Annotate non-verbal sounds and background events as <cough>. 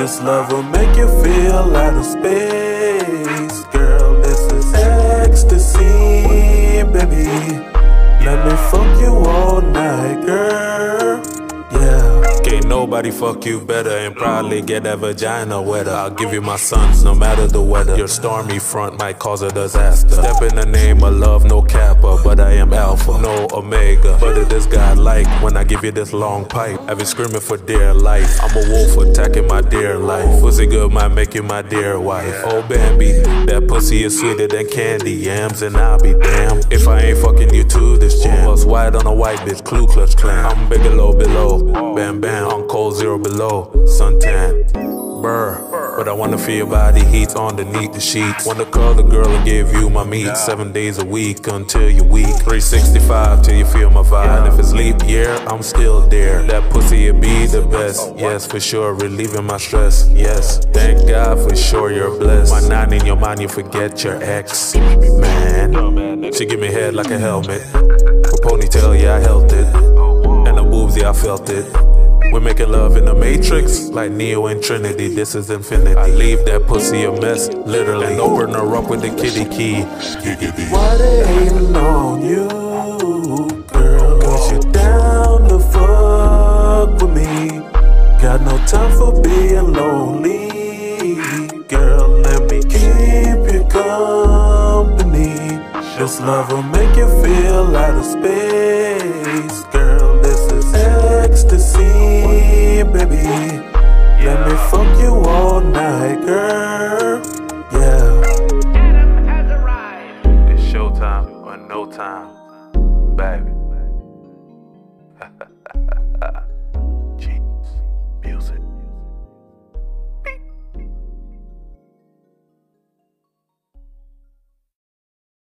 This love will make you feel out of space. Girl, this is ecstasy, baby. Let me fuck you all night, girl. Yeah. Can't nobody fuck you better and probably get that vagina wetter. I'll give you my sons no matter the weather. Your stormy front might cause a disaster. Step in the name of love, no kappa, but I am alpha, no omega. But it is God like when I give you this long pipe. I've been screaming for dear life. I'm a wolf attacking my dear life. Pussy good might make you my dear wife. Oh Bambi, that pussy is sweeter than candy yams, and I'll be damned if I ain't fucking you to this jam. Us white on a white bitch, clue clutch clan. I'm Bigelow below, bam bam, on cold zero below, suntan. Burr. But I wanna feel body heat underneath the sheets. Wanna call the girl and give you my meat seven days a week until you're weak. 365 till you feel my vibe. And if it's leap year, I'm still there. That pussy it be the best. Yes, for sure, relieving my stress. Yes, thank God for sure you're blessed. My nine in your mind, you forget your ex. Man, she give me head like a helmet. Her ponytail, yeah, I held it. And the boobs, yeah, I felt it. We're making love in the matrix, like Neo and Trinity. This is infinity. I leave that pussy a mess, literally. And open her up with the kitty key. They hating on you, girl? Cause you down to fuck with me. Got no time for being lonely. Girl, let me keep you company. This love will make you feel out of space. Let me fuck you all night, girl. Yeah. It's showtime or no time, baby. <laughs>